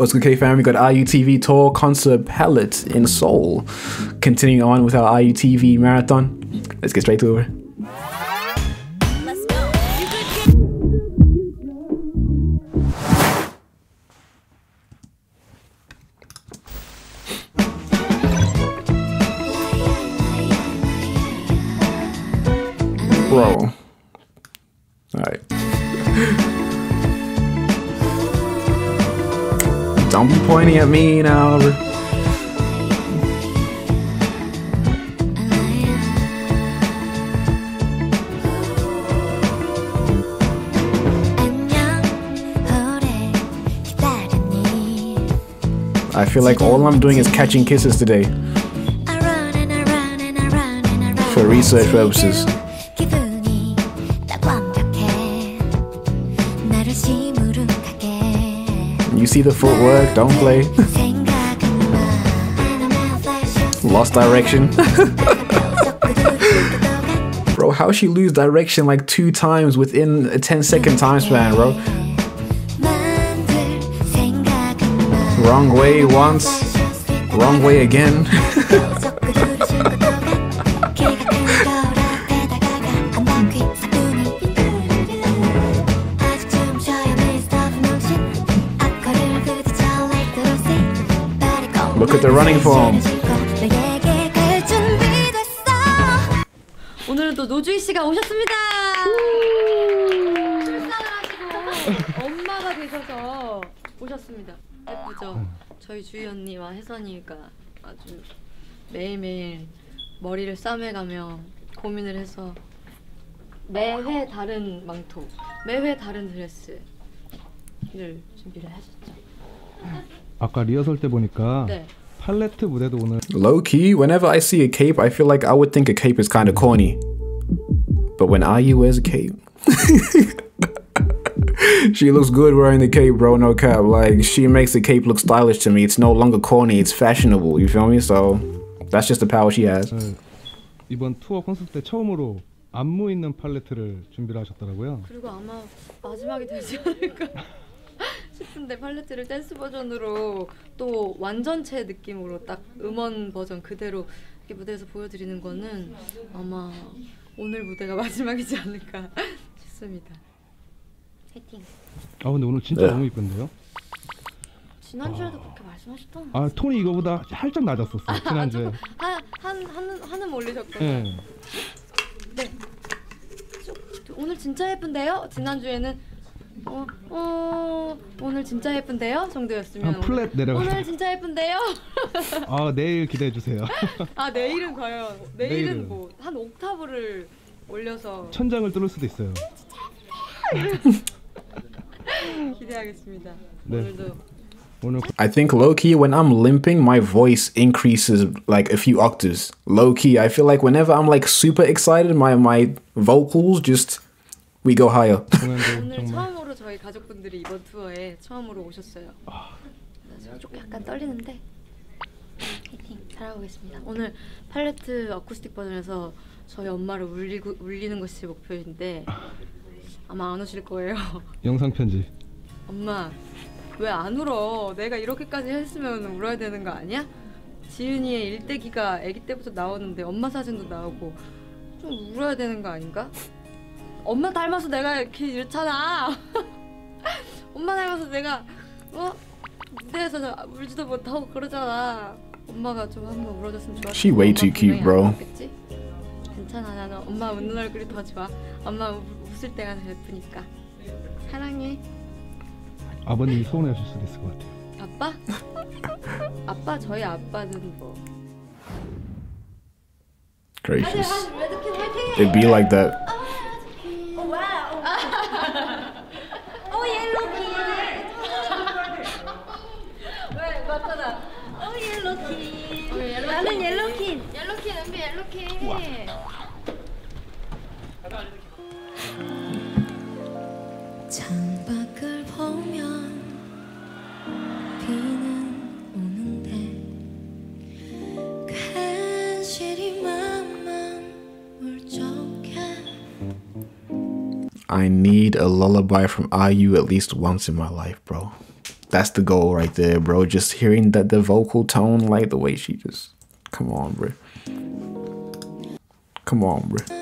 What's good, K fam? We got IUTV Tour Concert Palette in Seoul. Continuing on with our IUTV marathon. Let's get straight to it. mean, I feel like all I'm doing is catching kisses today. For research purposes. You see the footwork, don't play. Lost direction. bro, how she lose direction like two times within a 10 second time span, bro? Wrong way once, wrong way again. The running form. 오늘은 또 노주희 씨가 오셨습니다. 출산을 하시고 엄마가 되셔서 오셨습니다. 예쁘죠? 저희 주희 언니와 혜선이가 아주 매일매일 머리를 싸매가며 고민을 해서 매회 다른 망토, 매회 다른 드레스를 준비를 하셨죠. 아까 리허설 때 보니까 네. 팔레트 무대도 오늘 Low key, whenever I see a cape, I feel like I would think a cape is kind of corny. But when IU wears a cape, she looks good wearing the cape, bro. No cap. Like, she makes the cape look stylish to me. It's no longer corny, it's fashionable. You feel me? So, that's just the power she has. 이번 투어 콘서트 때 처음으로 안무 있는 팔레트를 준비를 하셨더라고요. 그리고 아마 마지막이 되지 않을까 싶은데 팔레트를 댄스 버전으로 또 완전체 느낌으로 딱 음원 버전 그대로 이렇게 무대에서 보여드리는 거는 아마 오늘 무대가 마지막이지 않을까 싶습니다. 화이팅. 아 근데 오늘 진짜 네. 너무 이쁜데요? 지난주에도 그렇게 말씀하셨던 아 톤이 이거보다 살짝 낮았었어 지난주에. 한한 한, 한음 올리셨거든요. 예. 저- 오늘 진짜 예쁜데요? 지난주에는 어, 어 오늘 진짜 예쁜데요? 정도였으면 한 플랫 내려가. 오늘 진짜 예쁜데요? 아 내일 기대해 주세요. 아 내일은 과연 내일은 내일은. 뭐 한 옥타브를 올려서 천장을 뚫을 수도 있어요. 기대하겠습니다. 네. 오늘도 오늘 I think low key, when I'm limping, my voice increases like a few octaves. Low key, I feel like whenever I'm like super excited, my, my vocals just, we go higher. 오늘 정말 처음으로 저희 가족분들이 이번 투어에 처음으로 오셨어요. 그래서 조금 약간 떨리는데 파이팅 잘하고 계십니다. 오늘 팔레트 어쿠스틱 버전에서 저희 엄마를 울리고 울리는 것이 목표인데 아마 안 오실 거예요. 영상 편지. 엄마 왜 안 울어? 내가 이렇게까지 했으면 울어야 되는 거 아니야? 지은이의 일대기가 아기 때부터 나오는데 엄마 사진도 나오고 좀 울어야 되는 거 아닌가? 엄마 닮아서 내가 이렇게 이렇잖아. 엄마 닮아서 내가 어 무대에서 저 울지도 못하고 그러잖아. 엄마가 좀 한번 울어줬으면 좋았을 She way too cute, bro. 괜찮아 나는 엄마 웃는 얼굴이 더 좋아. 엄마 우- 웃을 때가 더 예쁘니까. 사랑해. 아버님이 서운해하실 수도 있을 것 같아요. 아빠? 아빠 저희 아빠는 뭐 Gracious. It'd be like that. I need a lullaby from IU at least once in my life, bro. That's the goal right there, bro. Just hearing that the vocal tone, like the way she just, come on, bro. Come on, bro.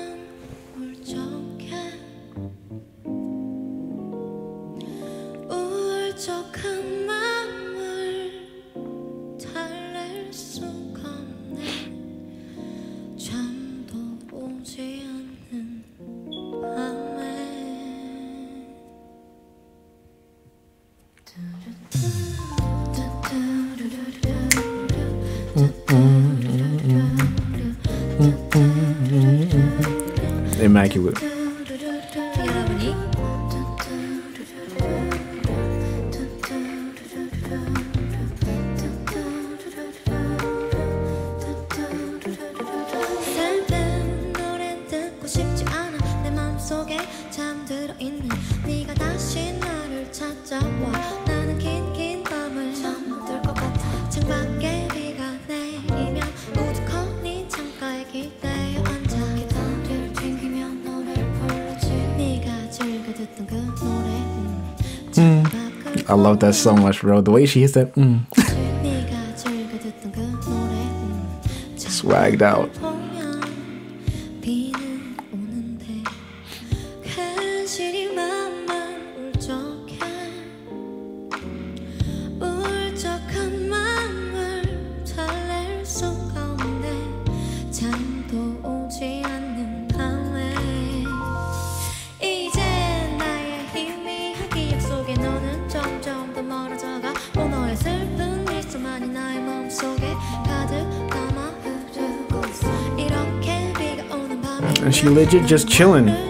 Nike would. love that so much, bro. The way she hits that. Mm. Swagged out. she legit just chilling.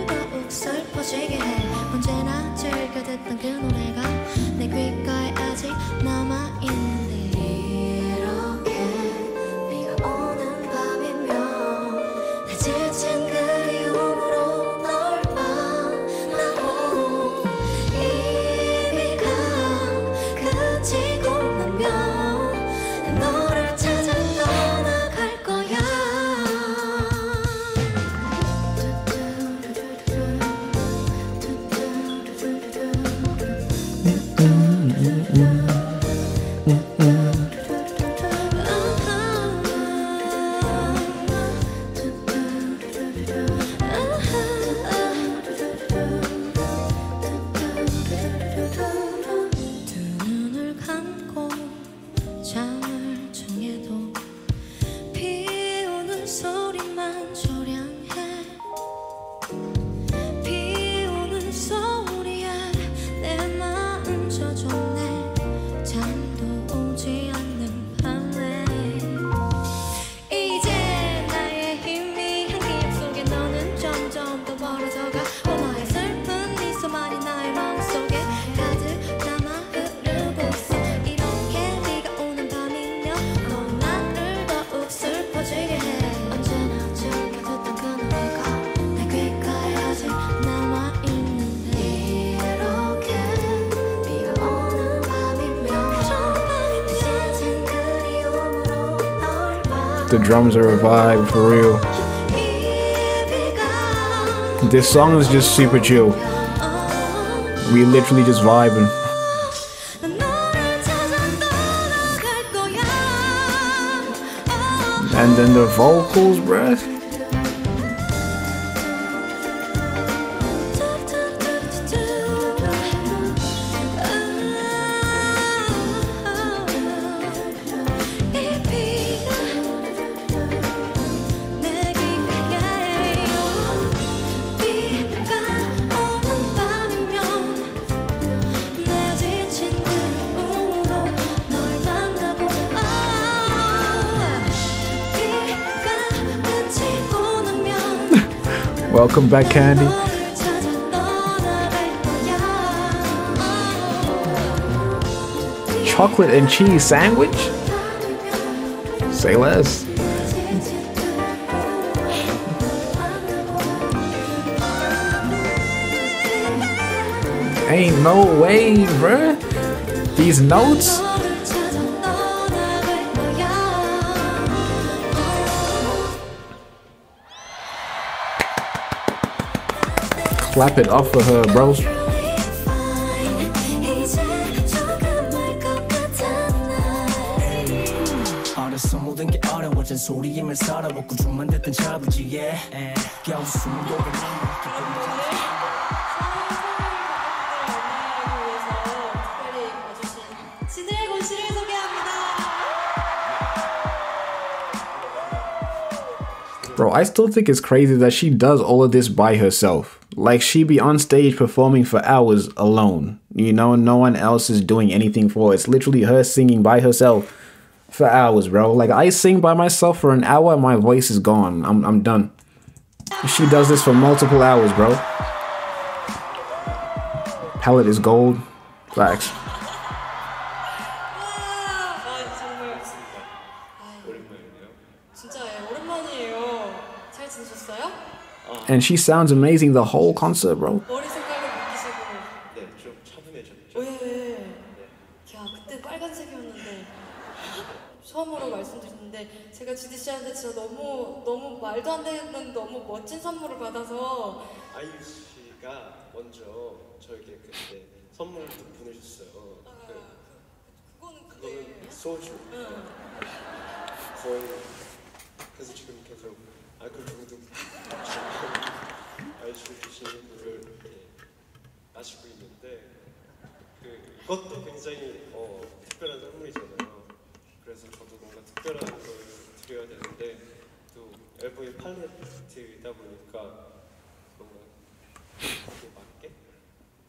Drums are a vibe, for real. This song is just super chill. We literally just vibing. And then the vocals, bruh. Welcome back, Candy. Chocolate and cheese sandwich? Say less. Ain't no way, bruh. These notes? slap it off of her, bro. Bro, I still think it's crazy that she does all of this by herself. Like she be on stage performing for hours alone. You know, no one else is doing anything for her. It's literally her singing by herself for hours, bro. Like I sing by myself for an hour and my voice is gone. I'm I'm done. She does this for multiple hours, bro. Palette is gold. Facts. And she sounds amazing the whole concert, bro. 머리 색깔도 바뀌시고. 네, 좀 차분해졌죠. 왜? 야 그때 빨간색이었는데 처음으로 말씀드렸는데 제가 지디 씨한테 진짜 너무 너무 말도 안 되는 너무 멋진 선물을 받아서 아이유 씨가 먼저 저에게 그때 선물을 또 보내줬어요. 그, 그거는 그거는 그게 소주. 거의 그래서 지금 계속 알코올 중독 아이유 드시는 물을 이렇게 마시고 있는데 그 이것도 굉장히 어, 특별한 선물이잖아요. 그래서 저도 뭔가 특별한 걸 드려야 되는데 또 앨범이 팔레트이다 보니까 뭔가 거기에 맞게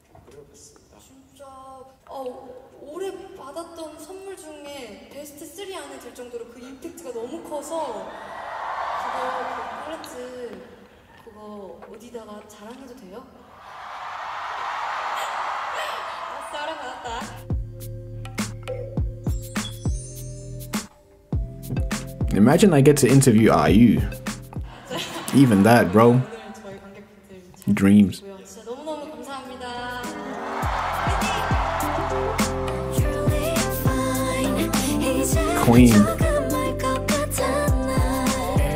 좀 꾸며봤습니다. 진짜 어, 올해 받았던 선물 중에 베스트 3 안에 들 정도로 그 임팩트가 너무 커서 그거 그 팔레트 그거 어디다가 자랑해도 돼요? 알았어 알아봤다 Imagine I get to interview IU. Even that, bro. 오늘 저희 관객분들 잘 Dreams. 보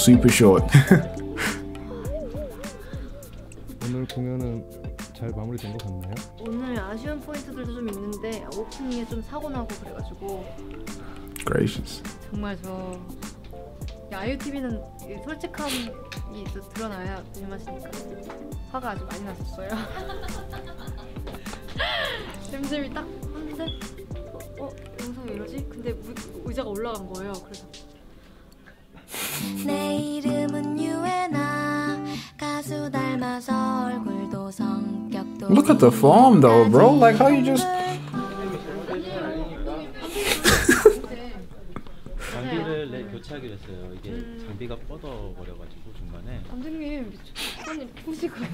Super short. 오늘 공연은 잘 마무리된 것 같나요? 오늘 아쉬운 포인트들도 좀 있는데 오프닝에 좀 사고 나고 그래가지고 Gracious. 정말 저 아이유 TV는 솔직함이 또 드러나야 제맛이니까 화가 아주 많이 났었어요. 쌤쌤이 딱 하는데 어, 어 영상 왜 이러지? 근데 의, 의자가 올라간 거예요. 그래서 내 이름은 유에나 가수 닮아서 얼굴도 성격도 Look at the form though, bro. Like how you just 장비를 내 교체하기로 했어요. 이게 장비가 뻗어 버려 가지고 중간에 감독님 손이 푸시고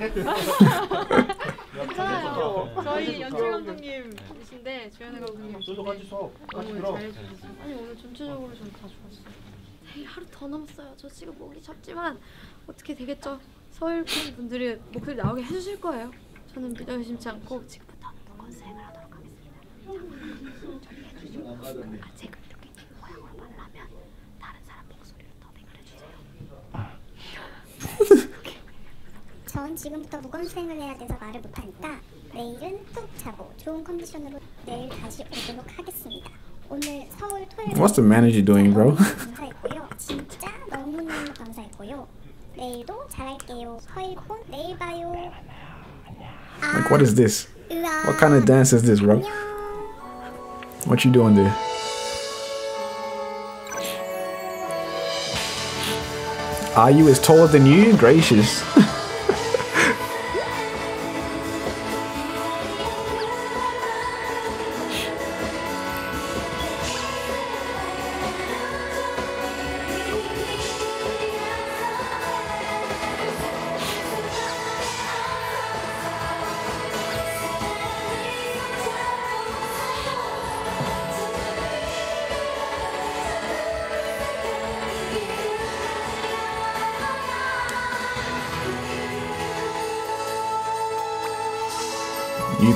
괜찮아요. 저희 연출 감독님이신데 주연의 감독님 너무 잘해주셔서 아니 오늘 전체적으로 전다 좋았어요. 하루 더 남았어요. 저 지금 목이 찹지만 어떻게 되겠죠? 서울 팬 분들이 목소리 나오게 해주실 거예요. 저는 믿어 의심치 않고 지금부터 녹음생을 하도록 하겠습니다. 자, 제가 이렇게 이 모양으로 말하면 다른 사람 목소리로 더빙을 해주세요. 전 지금부터 무건 수행을 해야 돼서 말을 못하니까 내일은 뚝 자고 좋은 컨디션으로 내일 다시 오도록 하겠습니다. What's the manager doing, bro? like, what is this? What kind of dance is this, bro? What you doing there? Are you as tall than you? Gracious.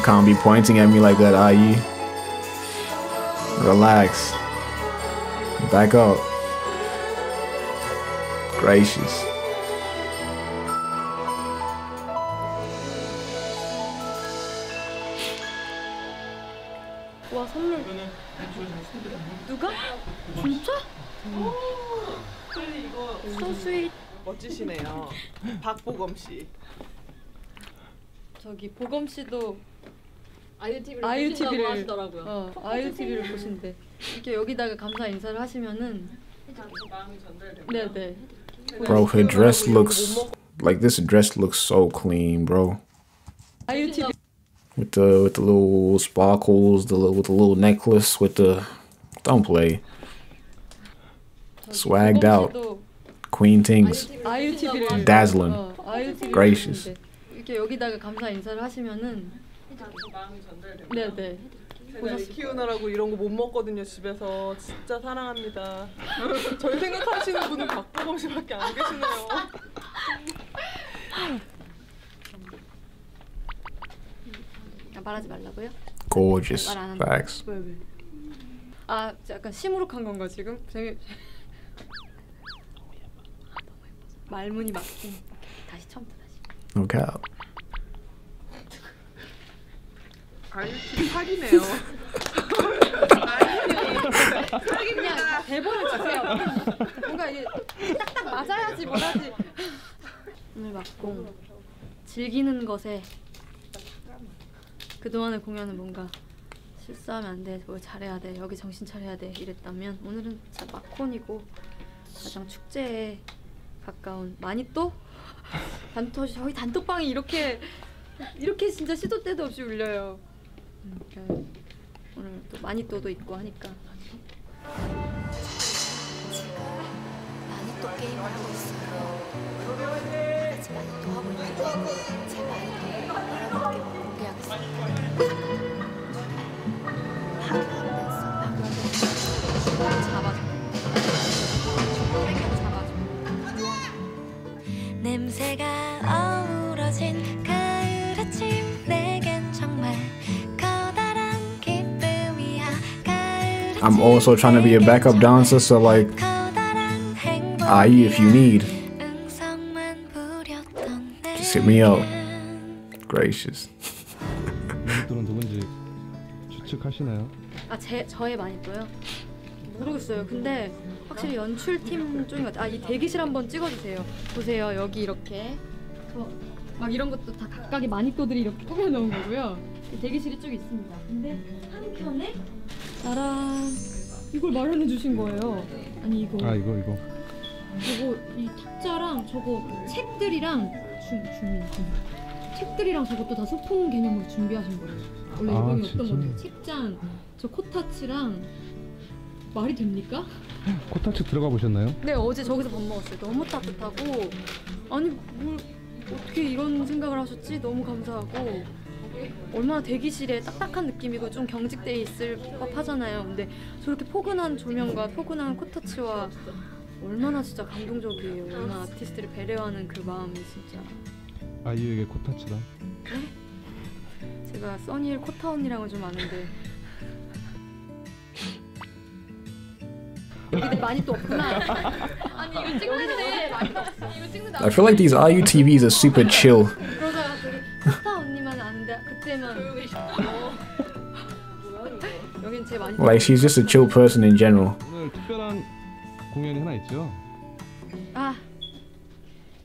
You can't be pointing at me like that, IU. Relax. Back up. Gracious. 와 선물 누가? 진짜? 소스윗 멋지시네요. 박보검 씨. 저기 보검 씨도 아이유 TV를 아이유 보신다고 TV를 하시더라고요. 어, 아이유 TV를 보신대. 이렇게 여기다가 감사 인사를 하시면은 마음이 전달돼요. 네네. Bro, her dress looks like this dress looks so clean, bro. 아이유 TV With the with the little sparkles, the little, with the little necklace, with the don't play. Swagged out. Queen things. 아이유 TV를 Dazzling. 어, 아이유 TV를 Gracious. 보신대. 이렇게 여기다가 감사 인사를 하시면은 마음이 전달돼요. 네네. 제가 애 키우느라고 이런 거 못 먹거든요 집에서 진짜 사랑합니다. 저희 생각하시는 분은 박보검 씨밖에 안 계시네요. 아, 말하지 말라고요? Gorgeous. 말안 한다. Facts. 왜 왜? 아 약간 시무룩한 건가 지금? 되게 말문이 막힌. 다시 처음부터 다시. No cap. TV 사기네요. 그냥 대본을 주세요. 뭔가 이게 딱딱 맞아야지 뭐라지. 오늘 막공 즐기는 것에 그동안의 공연은 뭔가 실수하면 안 돼, 뭘 잘해야 돼, 여기 정신 차려야 돼 이랬다면 오늘은 진짜 막콘이고 가장 축제에 가까운 많이 또 단토 저희 단톡방이 이렇게 이렇게 진짜 시도 때도 없이 울려요. 음, 오늘 또 많이 또도 있고 하니까 많이 또 게임을 하고 있어요. 같이 많이 또 하고 있는데 제 많이 또 여러분께 잡아줘. 잡아줘. 냄새가 어우러진 I'm also trying to be a backup dancer, so like IU if you need. Just hit me up. Gracious. 이분들은 누군지 추측하시나요? 아, 제 저의 많이 또요? 모르겠어요. 근데 확실히 연출팀 쪽인 것 같아요. 아, 이 대기실 한번 찍어주세요. 보세요. 여기 이렇게 저, 막 이런 것도 다 각각의 마니또들이 이렇게 꾸며놓은 거고요. 이 대기실이 쭉 있습니다. 근데 한켠에 나랑 이걸 마련해 주신 거예요. 아니 이거 아 이거 이거 저거 이 탁자랑 저거 책들이랑 중 중민 중 책들이랑 저것도 다 소품 개념으로 준비하신 거예요. 원래 아, 진짜? 어떤 건데 책장 저 코타치랑 말이 됩니까? 코타치 들어가 보셨나요? 네 어제 저기서 밥 먹었어요. 너무 따뜻하고 아니 뭘 어떻게 이런 생각을 하셨지? 너무 감사하고 얼마나 대기실에 딱딱한 느낌이고 좀 경직돼 있을 법하잖아요. 근데 저렇게 포근한 조명과 포근한 코타치와 얼마나 진짜 감동적이에요. 얼마나 아티스트를 배려하는 그 마음이 진짜. 아이유에게 코타치다. 제가 써니엘 코타 언니랑은 좀 아는데 여기 많이 또 없구나. 아니 이거 찍는데 많이 또 없어. 이거 찍는데 I feel like these IU TVs are super chill. 여긴 제 많이 Like she's just a chill person in general. 오늘 특별한 공연이 하나 있죠? 아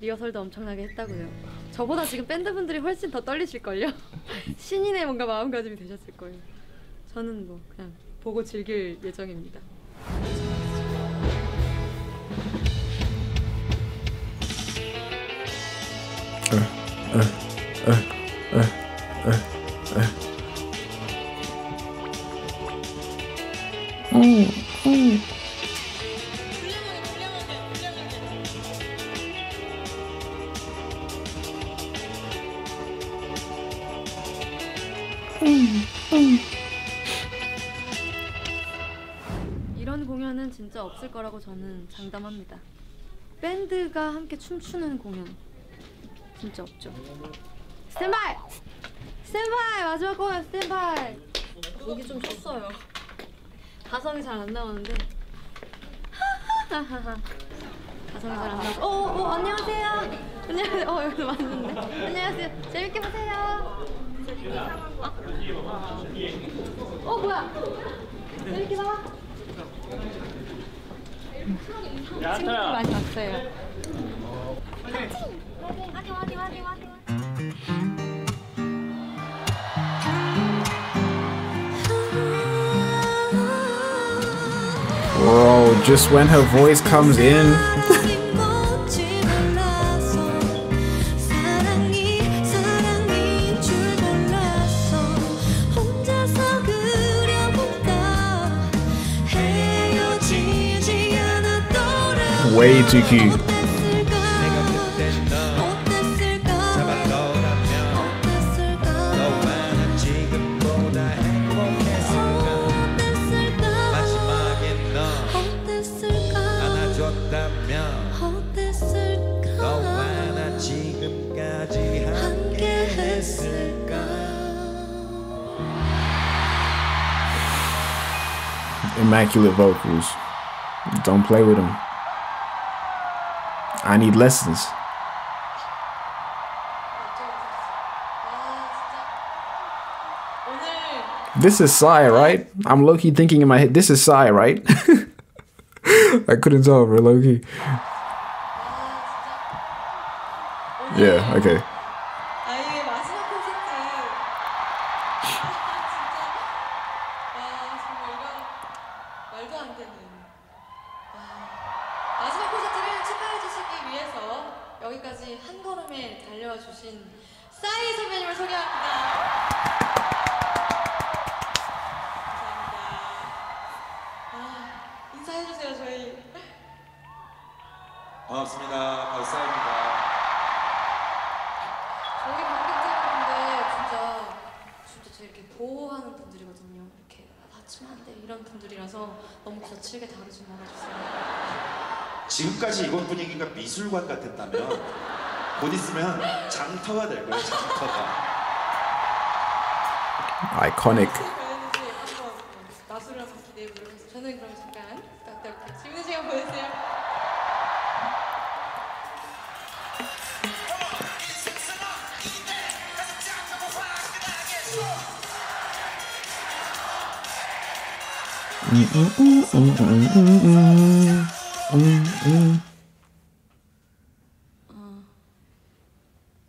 리허설도 엄청나게 했다고요. 저보다 지금 밴드분들이 훨씬 더 떨리실걸요? 신인의 뭔가 마음가짐이 되셨을 거예요. 저는 뭐 그냥 보고 즐길 예정입니다. 이런 장담합니다. 밴드가 함께 춤추는 공연. 진짜 없죠. 스탠바이! 스탠바이! 마지막 거예요 스탠바이! 목이 좀 쳤어요. 가성이 잘 안 나오는데. 가성이 잘 안 나오고 어, 어, 안녕하세요. 안녕하세요. 어 여기도 맞는데. 안녕하세요. 재밌게 보세요. 아. 어 뭐야? 재밌게 봐 친구들 많이 왔어요 어디 어디 어디 어디 Bro, just when her voice comes in, Way too cute. Immaculate vocals. Don't play with them. I need lessons. This is Psy, right? I'm Loki thinking in my head, this is Psy, right? I couldn't tell, bro, Loki. Yeah, okay. 이런 분들이라서 너무 거칠게 다루지 말아주세요. 지금까지 이번 분위기가 미술관 같았다면 곧 있으면 장터가 될 거예요. 장터가. Iconic.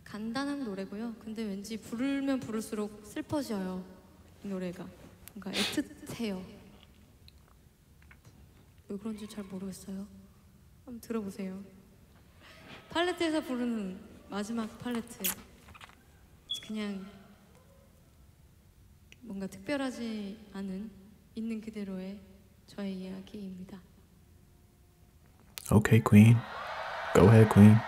간단한 노래고요. 근데 왠지 부르면 부를수록 슬퍼져요. 이 노래가 뭔가 애틋해요. 왜 그런지 잘 모르겠어요. 한번 들어보세요. 팔레트에서 부르는 마지막 팔레트. 그냥 뭔가 특별하지 않은 있는 그대로의 저의 이야기입니다. Okay, Queen. Go ahead, Queen.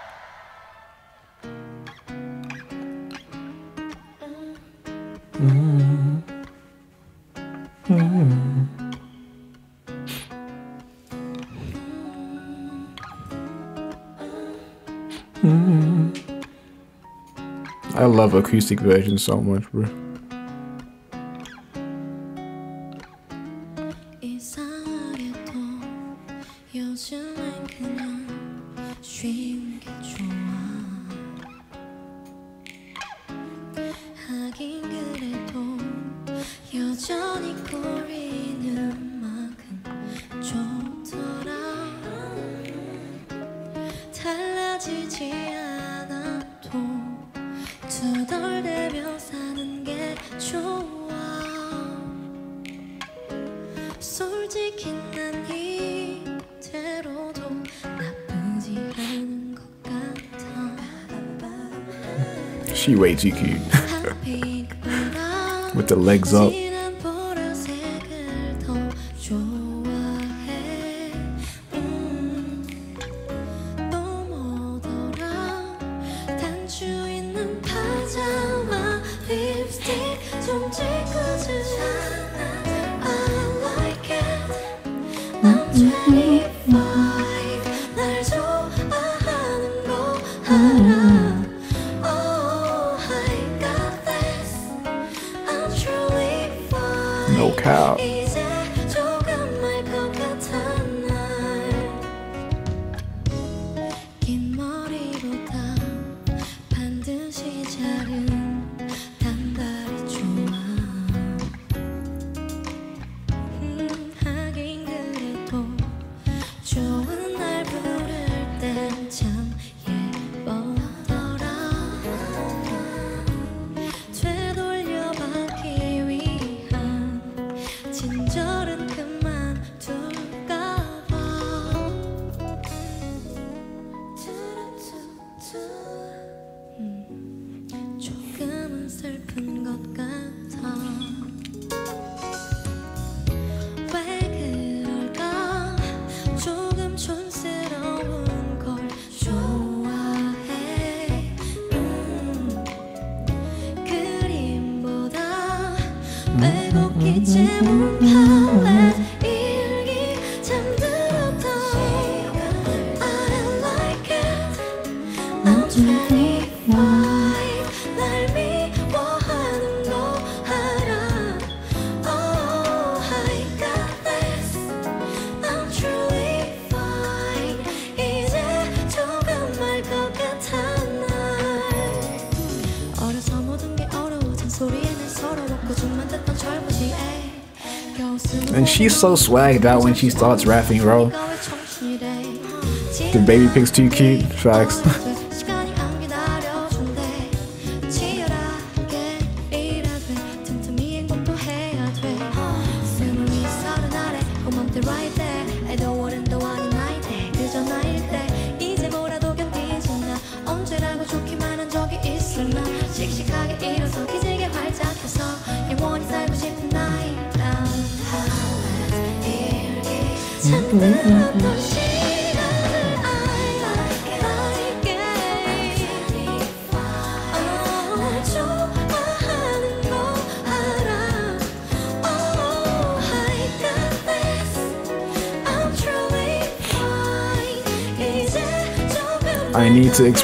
I love acoustic versions so much, bro. execute with the legs up. she's so swagged out when she starts rapping, bro. The baby pic's too cute. Facts.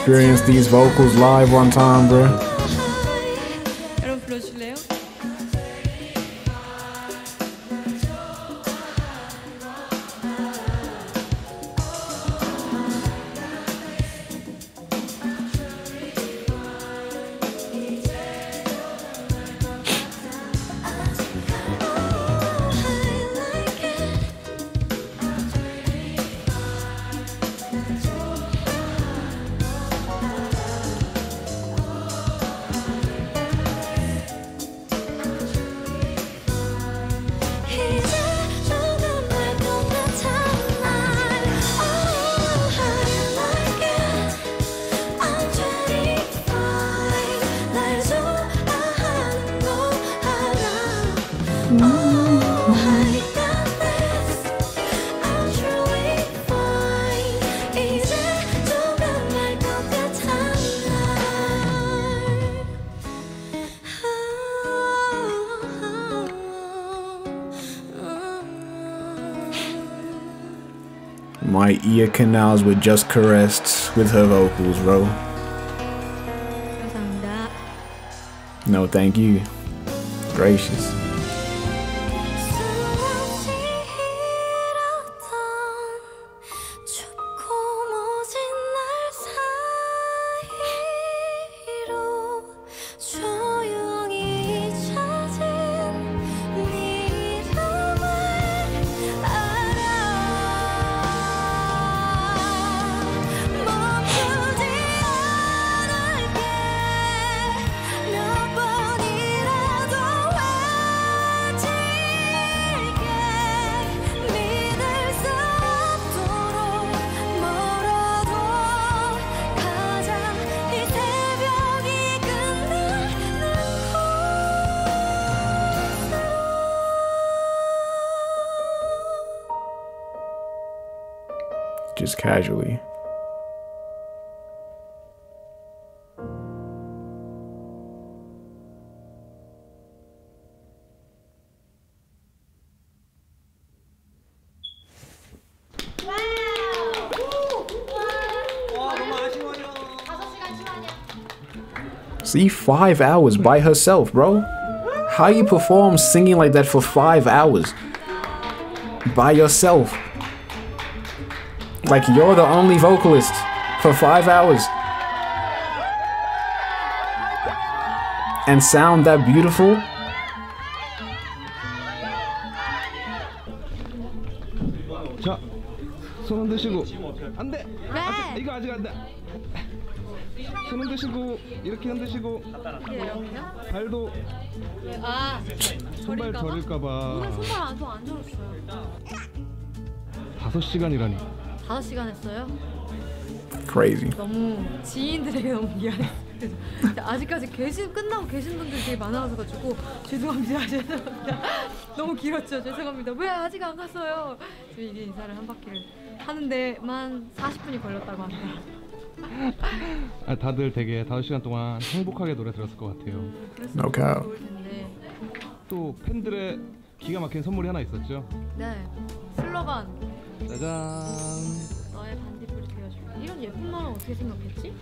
experience these vocals live one time, bro. my ear canals were just caressed with her vocals, bro. No, thank you. Gracious. just casually. See, five hours by herself, bro. How you perform singing like that for five hours? By yourself. Like you're the only vocalist for five hours and sound that beautiful? 자, 손 흔드시고 안 돼. 왜? 아직, 이거 아직 안 돼. 손 흔드시고 이렇게 흔드시고 발도 아, 손발 저릴까봐 오늘 손발 안, 저안 저렸어요. 다섯 시간이라니. 다섯 시간 했어요? Crazy. 너무 지인들에게 너무 미안해. 아직까지 계신 끝나고 계신 분들 되게 많아가지고 죄송합니다, 죄송합니다. 너무 길었죠, 죄송합니다. 왜 아직 안 갔어요? 지금 이게 인사를 한 바퀴를 하는데만 40분이 걸렸다고 합니다. 아, 다들 되게 다섯 시간 동안 행복하게 노래 들었을 것 같아요. No. 좋을 텐데. 또 팬들의 기가 막힌 선물이 하나 있었죠. 네, 슬로건 짜잔. 너의 반딧불이 되어줄게. 이런 예쁜 말은 어떻게 생각했지?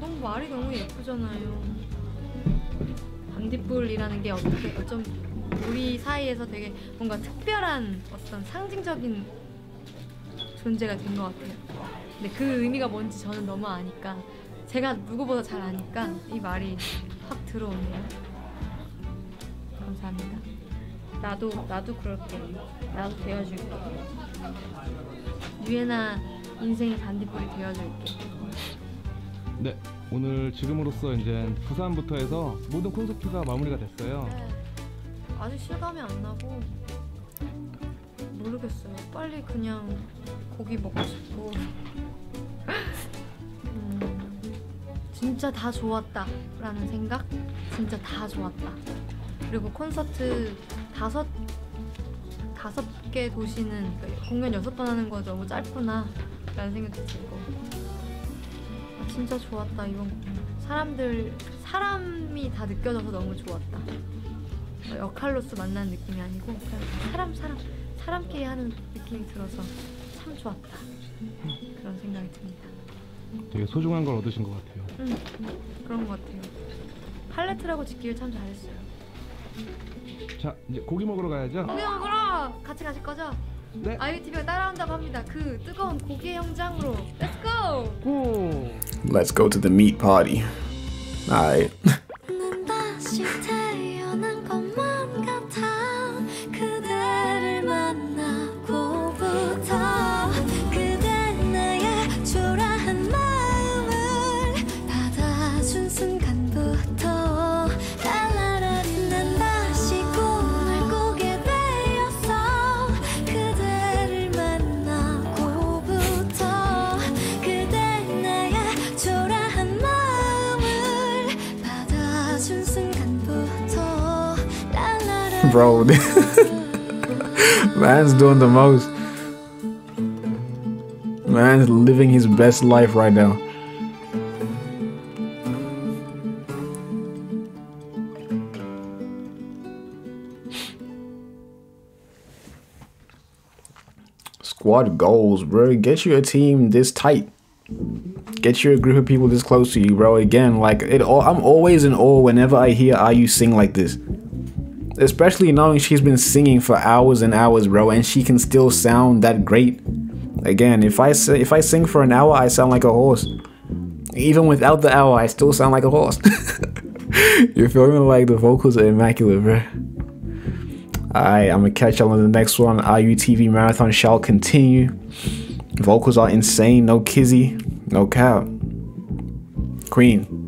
너무 말이 너무 예쁘잖아요. 반딧불이라는 게 어떻게 어쩜 우리 사이에서 되게 뭔가 특별한 어떤 상징적인 존재가 된 것 같아요. 근데 그 의미가 뭔지 저는 너무 아니까 제가 누구보다 잘 아니까 이 말이 확 들어오네요. 감사합니다. 나도 나도 그럴게. 나도 되어줄게. 유에나 인생의 반딧불이 되어줄게. 네, 오늘 지금으로써 이제 부산부터 해서 모든 콘서트가 마무리가 됐어요. 아직 실감이 안 나고 모르겠어요. 빨리 그냥 고기 먹고 싶고. 음, 진짜 다 좋았다라는 생각? 진짜 다 좋았다. 그리고 콘서트 다섯 다섯 개 도시는 그러니까 공연 여섯 번 하는 거 너무 짧구나 라는 생각도 들고 아, 진짜 좋았다 이번 공연. 사람들 사람이 다 느껴져서 너무 좋았다. 어, 역할로서 만나는 느낌이 아니고 그냥 사람 사람 사람끼리 하는 느낌이 들어서 참 좋았다 그런 생각이 듭니다. 되게 소중한 걸 얻으신 것 같아요. 음 그런 것 같아요. 팔레트라고 짓기를 참 잘했어요. 자, 이제 고기 먹으러 가야죠. 고기 먹으러 같이 가실 거죠? 네. 아이유TV가 따라온다고 합니다. 그 뜨거운 고기의 현장으로 Let's go! 고! Let's go to the meat party. Alright. Bro, man's doing the most. Man's living his best life right now. Squad goals, bro. Get you a team this tight. Get you a group of people this close to you, bro. Again, like it. All, I'm always in awe whenever I hear IU sing like this especially knowing she's been singing for hours and hours, bro, and she can still sound that great. Again, if I if I sing for an hour, I sound like a horse. Even without the hour, I still sound like a horse. you feel me? Like the vocals are immaculate, bro. Alright, I'm gonna catch y'all on the next one. IUTV marathon shall continue. Vocals are insane. No kizzy, no cap. Queen.